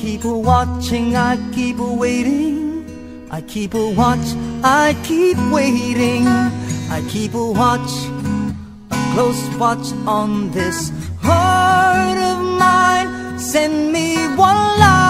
keep a watching, I keep a waiting. I keep a watch, I keep waiting. I keep a watch, a close watch on this heart of mine. Send me one line.